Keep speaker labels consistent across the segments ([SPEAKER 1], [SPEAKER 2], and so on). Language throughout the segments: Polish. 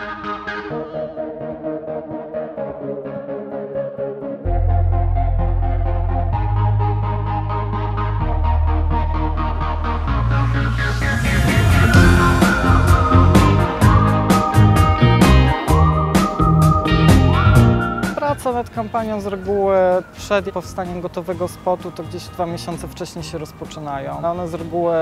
[SPEAKER 1] Thank you. Praca nad kampanią z reguły przed powstaniem gotowego spotu to gdzieś dwa miesiące wcześniej się rozpoczynają. One z reguły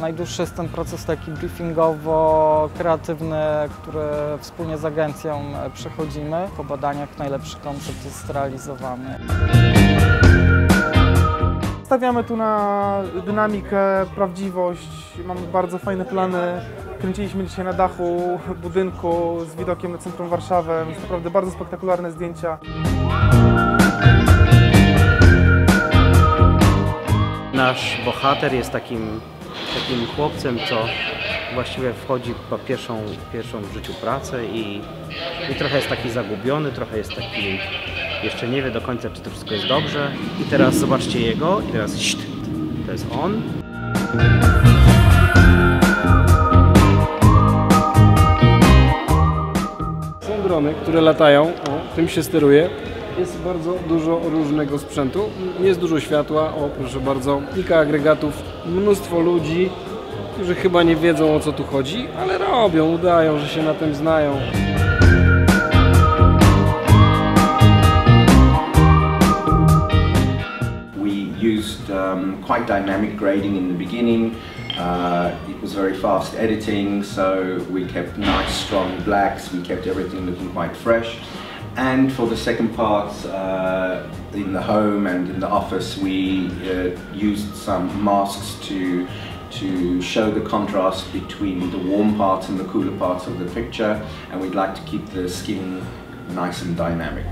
[SPEAKER 1] najdłuższy jest ten proces taki briefingowo-kreatywny, który wspólnie z agencją e, przechodzimy. Po badaniach najlepszy koncept jest realizowany.
[SPEAKER 2] Stawiamy tu na dynamikę, prawdziwość. Mamy bardzo fajne plany. Kręciliśmy dzisiaj na dachu budynku z widokiem na centrum Warszawy. Jest naprawdę bardzo spektakularne zdjęcia.
[SPEAKER 3] Nasz bohater jest takim, takim chłopcem, co właściwie wchodzi po pierwszą, pierwszą w życiu pracę i, i trochę jest taki zagubiony, trochę jest taki, jeszcze nie wie do końca, czy to wszystko jest dobrze. I teraz zobaczcie jego i teraz to jest on.
[SPEAKER 4] Są drony, które latają, o, tym się steruje. Jest bardzo dużo różnego sprzętu, jest dużo światła, o proszę bardzo, kilka agregatów, mnóstwo ludzi, którzy chyba nie wiedzą o co tu chodzi, ale robią, udają, że się na tym znają.
[SPEAKER 5] Quite dynamic grading in the beginning. Uh, it was very fast editing, so we kept nice, strong blacks. We kept everything looking quite fresh. And for the second part, uh, in the home and in the office, we uh, used some masks to to show the contrast between the warm parts and the cooler parts of the picture. And we'd like to keep the skin nice and dynamic.